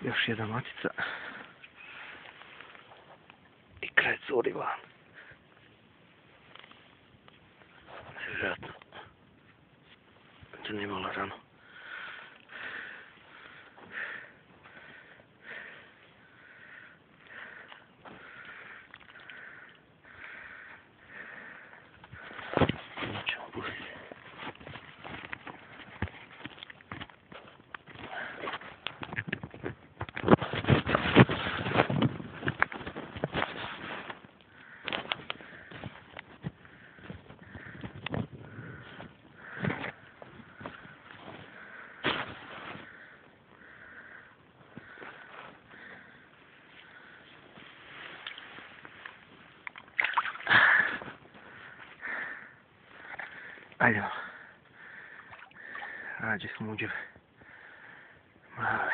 Još jedna matica. I kraj curi van. Vjerojatno. Zanimala rano. Alors. Ah, Dieu, mon Dieu. Ah.